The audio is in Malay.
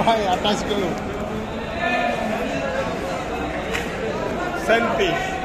sampai atas ke? Sentih